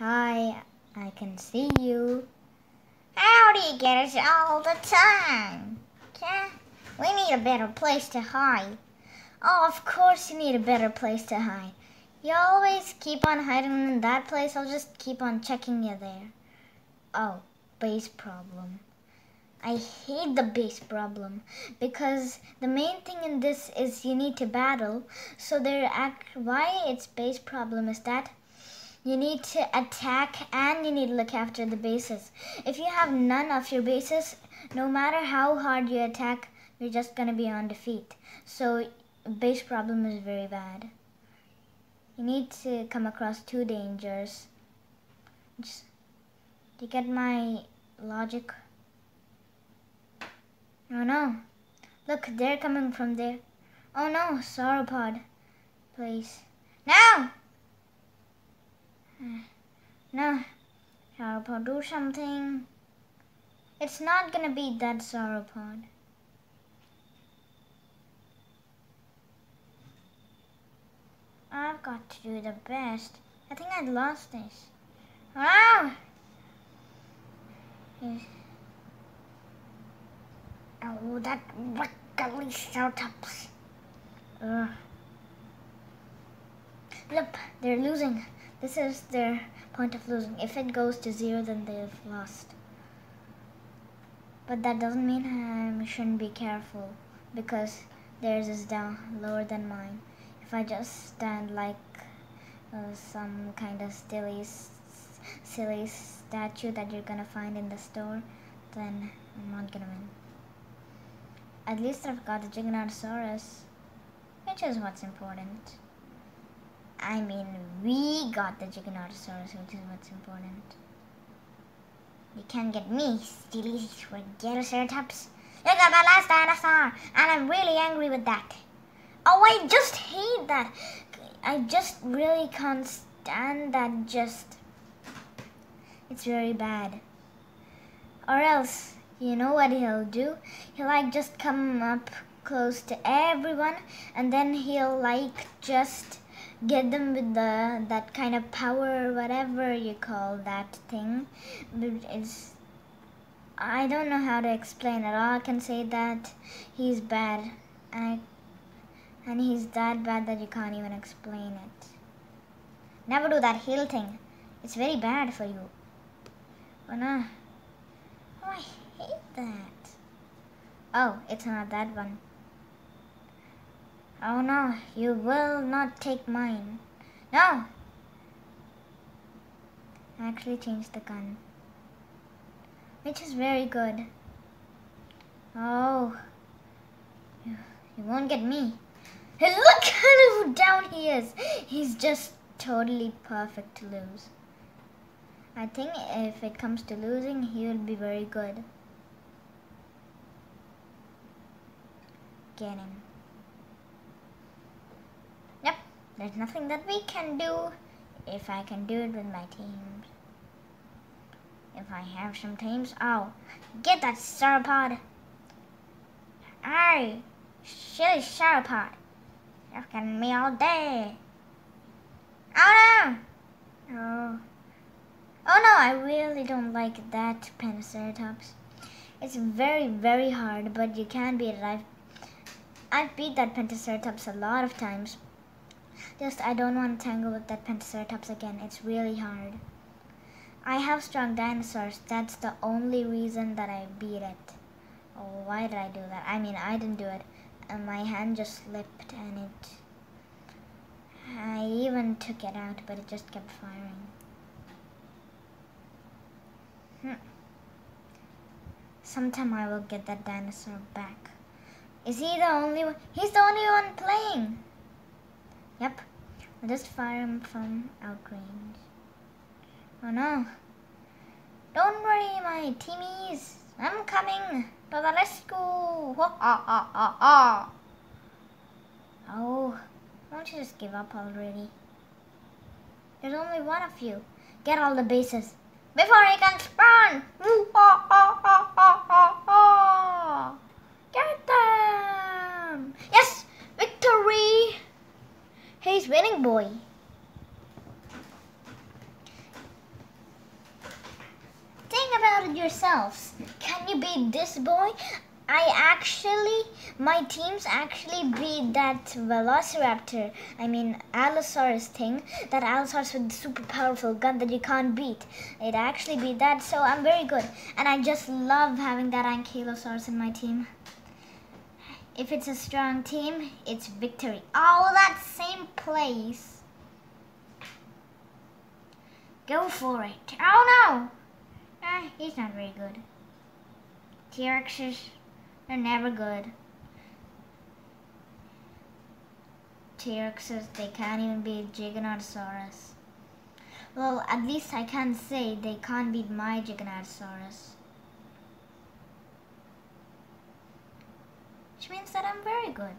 Hi, I can see you. How do you get us all the time? We need a better place to hide. Oh, of course you need a better place to hide. You always keep on hiding in that place. I'll just keep on checking you there. Oh, base problem. I hate the base problem because the main thing in this is you need to battle. So there act why it's base problem is that you need to attack and you need to look after the bases. If you have none of your bases, no matter how hard you attack, you're just gonna be on defeat. So base problem is very bad. You need to come across two dangers. Just, do you get my logic? Oh no. Look, they're coming from there. Oh no, sauropod. Please. No! No. Do something. It's not gonna be that sauropod. I've got to do the best. I think I lost this. Wow! Oh, that wiggly startups. Look, they're losing. This is their point of losing. If it goes to zero, then they've lost. But that doesn't mean I shouldn't be careful because theirs is down lower than mine. If I just stand like uh, some kind of silly, silly statue that you're gonna find in the store, then I'm not gonna win. At least I've got the Giganotosaurus, which is what's important. I mean, we got the Giganotosaurus, which is what's important. You can't get me, steely Triceratops. You got my last dinosaur, and I'm really angry with that. Oh, I just hate that. I just really can't stand that just. It's very bad. Or else, you know what he'll do? He'll like just come up close to everyone and then he'll like just get them with the that kind of power whatever you call that thing. But it's I don't know how to explain it all. I can say that he's bad. And, I, and he's that bad that you can't even explain it. Never do that heal thing. It's very bad for you. Oh no. Oh, I hate that. Oh, it's not that one. Oh no, you will not take mine. No! I actually changed the gun. Which is very good. Oh. You, won't get me. Hey, look how down he is. He's just totally perfect to lose. I think if it comes to losing, he will be very good. Get him. Yep, there's nothing that we can do if I can do it with my teams. If I have some teams, oh, get that sauropod. Hey, silly sauropod. Getting me all day. Oh no! Oh. Oh no, I really don't like that Pentaceratops. It's very, very hard, but you can beat it. I've, I've beat that Pentaceratops a lot of times. Just, I don't want to tangle with that Pentaceratops again. It's really hard. I have strong dinosaurs. That's the only reason that I beat it. Oh, why did I do that? I mean, I didn't do it. And my hand just slipped and it... I even took it out, but it just kept firing. Hmm. Sometime I will get that dinosaur back. Is he the only one? He's the only one playing. Yep. I'll just fire him from outrange. Oh no. Don't worry, my teamies. I'm coming to the rescue. Ha ha ha ha. Oh, won't you just give up already? There's only one of you. Get all the bases before he can spawn. Get He's winning, boy. Think about it yourselves. Can you beat this boy? I actually, my teams actually beat that Velociraptor, I mean Allosaurus thing, that Allosaurus with the super powerful gun that you can't beat. It actually beat that, so I'm very good. And I just love having that Ankylosaurus in my team. If it's a strong team, it's victory. Oh, that same place. Go for it. Oh no! Eh, he's not very good. T-Rexes they're never good. T-Rexes, they can't even beat Giganotosaurus. Well, at least I can say they can't beat my Giganotosaurus. Which means that I'm very good.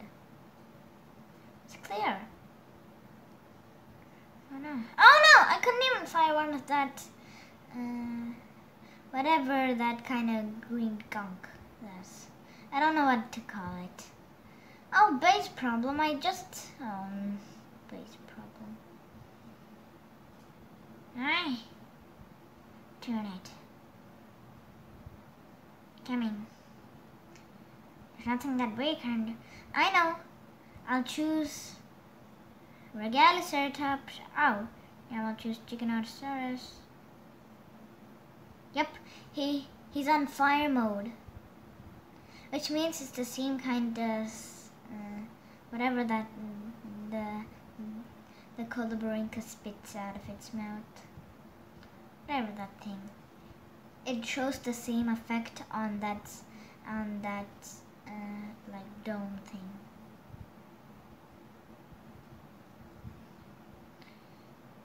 It's clear. Oh no. Oh no! I couldn't even fire one of that, uh, whatever that kind of green gunk is. I don't know what to call it. Oh, base problem. I just... Um, base problem. Alright. Turn it. Coming. Nothing that can do. I know. I'll choose Regaliceratops. Oh, yeah, I'll choose Giganotosaurus. Yep, he he's on fire mode which means it's the same kind of uh, whatever that the the Colubrincus spits out of its mouth. Whatever that thing. It shows the same effect on that on that uh, like dome thing.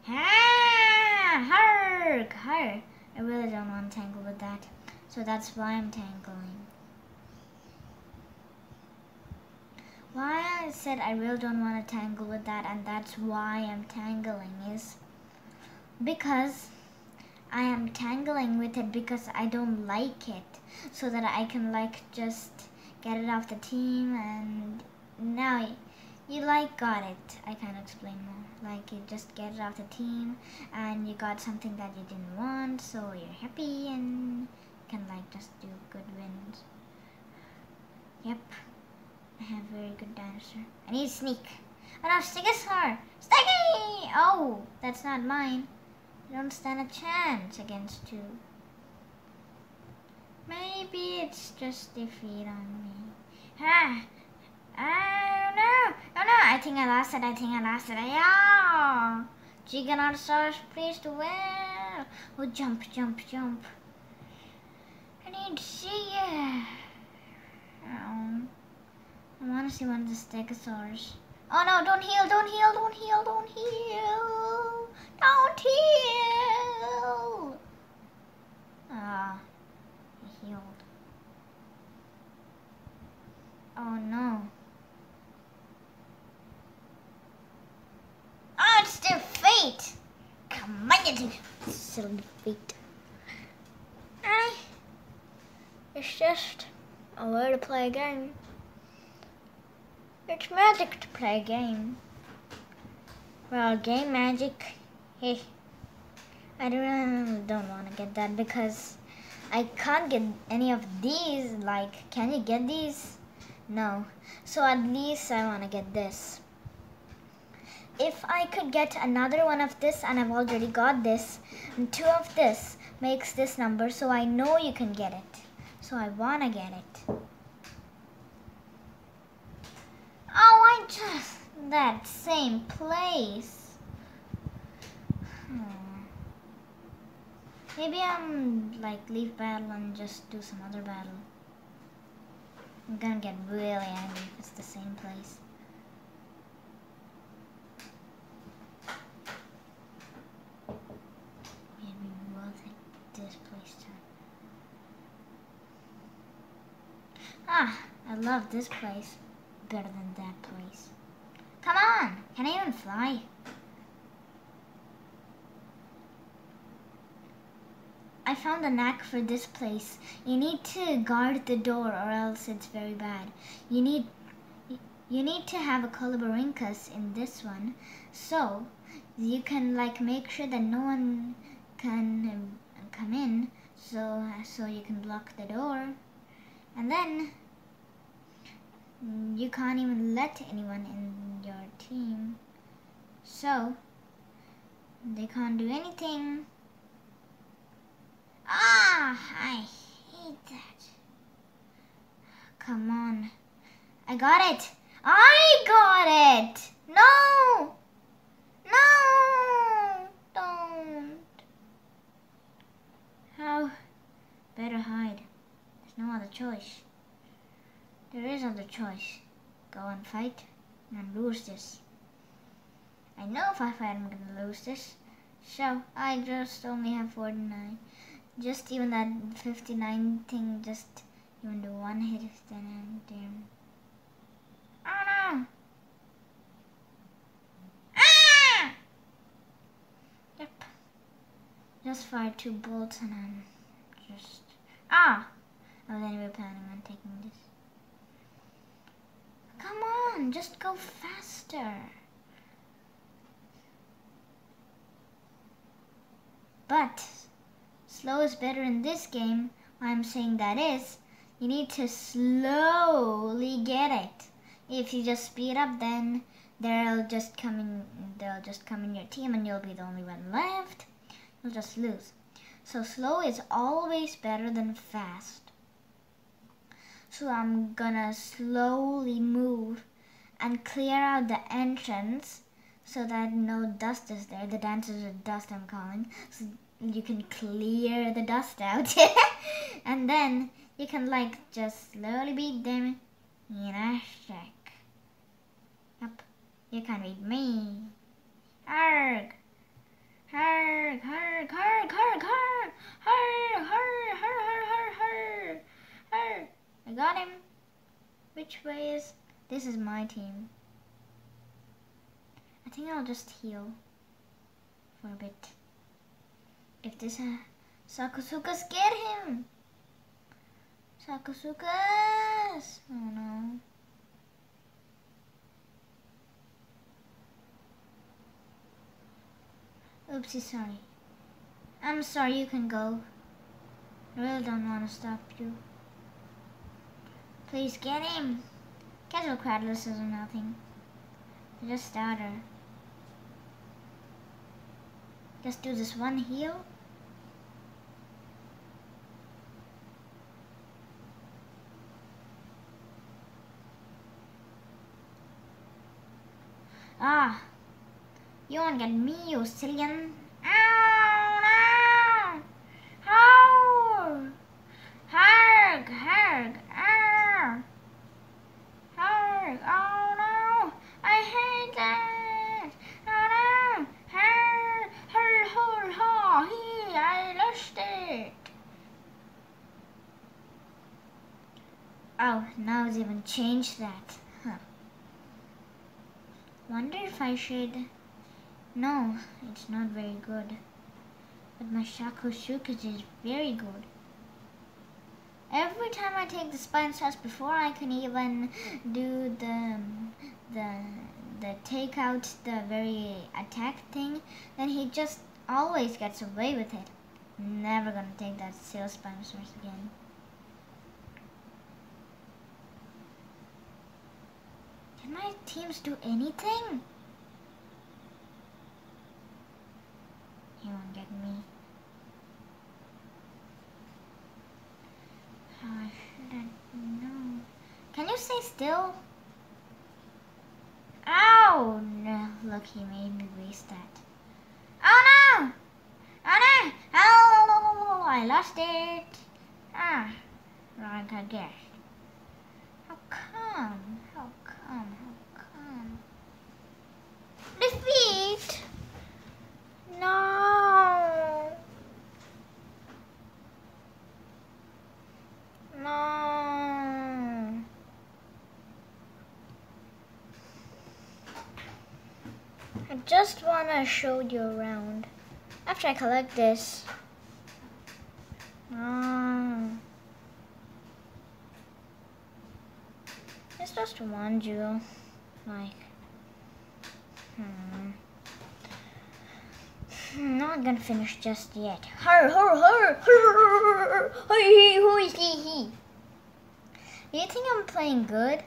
Ah, hark, hark. I really don't want to tangle with that. So that's why I'm tangling. why I said I really don't want to tangle with that and that's why I'm tangling is because I am tangling with it because I don't like it so that I can like just get it off the team and now you like got it I can't explain more like you just get it off the team and you got something that you didn't want so you're happy and can like just do good wins yep I have very good dinosaur. I need sneak. Oh no, Stegosaur! Steggy! Oh, that's not mine. You don't stand a chance against you. Maybe it's just defeat on me. Huh? I don't know. Oh no, I think I lost it. I think I lost it. Yeah! Giganotosaurus, please do well. Oh, jump, jump, jump. I need to see you. Oh. I want to see one of the stegosaurs. Oh no, don't heal, don't heal, don't heal, don't heal. Don't heal. Ah, healed. Oh no. Oh, it's defeat. Come on, you silly defeat. It's just a way to play a game. It's magic to play a game. Well, game magic, hey, I don't, don't want to get that because I can't get any of these. Like, can you get these? No. So at least I want to get this. If I could get another one of this, and I've already got this, and two of this makes this number, so I know you can get it. So I want to get it. Oh, I just that same place. Hmm. Maybe I'm like leave battle and just do some other battle. I'm gonna get really angry if it's the same place. Maybe we'll take this place too. Ah, I love this place better than that place. Come on! Can I even fly? Found a knack for this place. You need to guard the door or else it's very bad. You need you need to have a Colubrincus in this one so you can like make sure that no one can come in so so you can block the door and then you can't even let anyone in your team so they can't do anything ah I hate that. Come on. I got it. I got it. No. No. Don't. How better hide? There's no other choice. There is other choice. Go and fight and lose this. I know if I fight I'm gonna lose this. So I just only have 49. Just even that 59 thing just even the one hit then I'm damn. No! Ah! Yep. Just fired two bolts and I'm just ah! I was anyway planning on taking this. Come on, just go faster. But slow is better in this game. I'm saying that is, you need to slowly get it. If you just speed up, then they'll just come in. They'll just come in your team, and you'll be the only one left. You'll just lose. So slow is always better than fast. So I'm gonna slowly move and clear out the entrance so that no dust is there. The dancers with dust I'm calling. So you can clear the dust out. and then you can like just slowly beat them in a sec. Yep, you can beat me. Arg! I got him. Which way is... This is my team. I think I'll just heal for a bit. If this... Uh, Sarcosuchus, get him! Sarcosuchus! Oh no. Oopsie, sorry. I'm sorry, you can go. I really don't want to stop you. Please get him. Casual Cradless is nothing. Just starter. Just do this one heal. Ah, you won't get me, you sillion. Ow, no! How? Harg, harg, Oh no! I hate that! Oh no! Her, her, her, her, he, I lost it! Oh, now it's even changed that. Huh. Wonder if I should... No, it's not very good. But my Shakushukas is very good. Every time I take the spine test before I can even do the the the take out the very attack thing, then he just always gets away with it. Never gonna take that sales Spinosaurus again. Can my teams do anything? He won't get me. I shouldn't know. Can you stay still? Oh no, look, he made me waste that. Oh no! Oh no! Oh, I lost it. Ah, right, I guess. How come? How come? How come? Defeat! No! No. I just want to show you around. After I collect this. Oh. It's just one jewel. Like. Hmm. I'm not gonna finish just yet. Hur, hur, hur, hur, hee, hee, hee, hee. Do you think I'm playing good?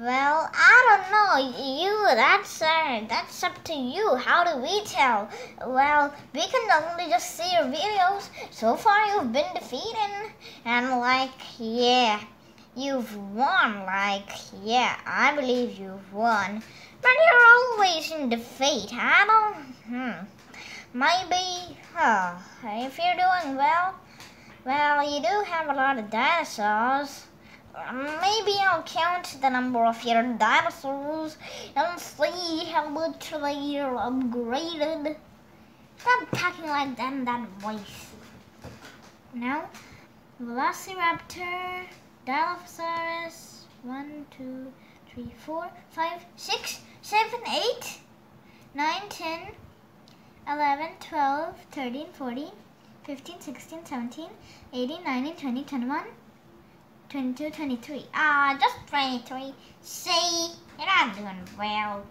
Well, I don't know. You, that's uh, that's up to you. How do we tell? Well, we can only just see your videos. So far, you've been defeated, and like, yeah, you've won. Like, yeah, I believe you've won. But you're always in defeat. I don't. Hmm. Maybe. Huh. If you're doing well, well, you do have a lot of dinosaurs. Maybe I'll count the number of your dinosaurs and see how much they are upgraded. Stop talking like that that voice. Now, Velociraptor, Dilophosaurus, 1, 2, 3, 4, 5, 6, 7, 8, 9, 10, 11, 12, 13, 14, 15, 16, 17, 18, 19, 20, 21, 22, 23. Ah, uh, just 23. See, you're not doing well.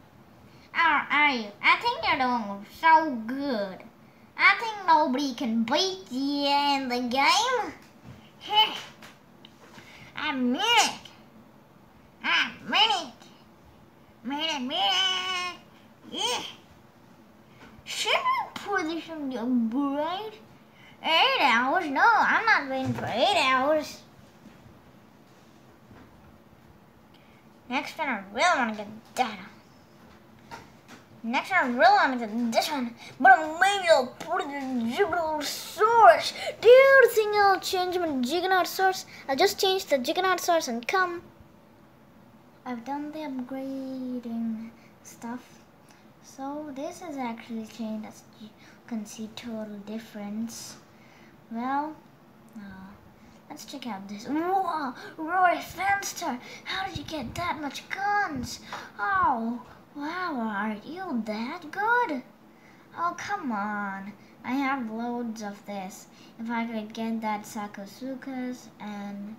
Are, are you? I think you're doing so good. I think nobody can beat you in the game. I mean it. I mean it. Mean it, mean it. Yeah. Should we put this in the upgrade? Eight hours? No, I'm not waiting for eight hours. Next one, I really want to get that. Next one, I really want to get this one. But maybe I'll put it in Giganotosaurus. Do you think I'll change my Giganotosaurus? I'll just change the Giganotosaurus and come. I've done the upgrading stuff. So this has actually changed as you can see total difference. Well, uh, Let's check out this. Whoa, Roary Fanstar! How did you get that much guns? Oh, wow, are you that good? Oh, come on. I have loads of this. If I could get that Sarcosuchus and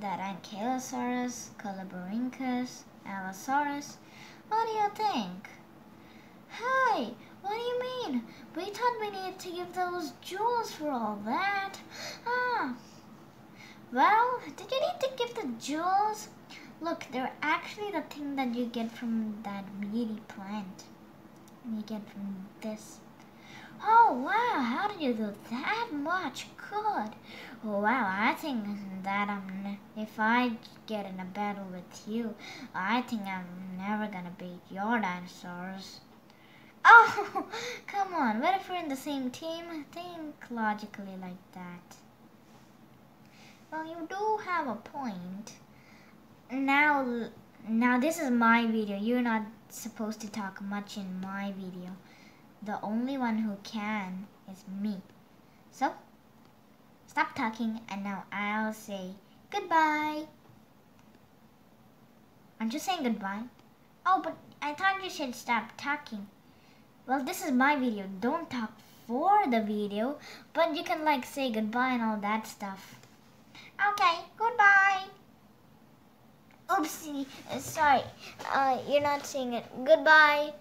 that Ankylosaurus, Colubrincus, Allosaurus, what do you think? Hey, what do you mean? We thought we needed to give those jewels for all that. Ah, well, did you need to give the jewels? Look, they're actually the thing that you get from that beauty plant. You get from this. Oh, wow, how did you do that much? Good. Wow, I think that I'm, if I get in a battle with you, I think I'm never gonna beat your dinosaurs. Oh, come on, what if we're in the same team? Think logically like that. Well, you do have a point. Now, now this is my video. You're not supposed to talk much in my video. The only one who can is me. So, stop talking and now I'll say goodbye. Aren't you saying goodbye? Oh, but I thought you should stop talking. Well, this is my video. Don't talk for the video, but you can like say goodbye and all that stuff. Okay, goodbye. Oopsie, sorry. Uh, you're not seeing it. Goodbye.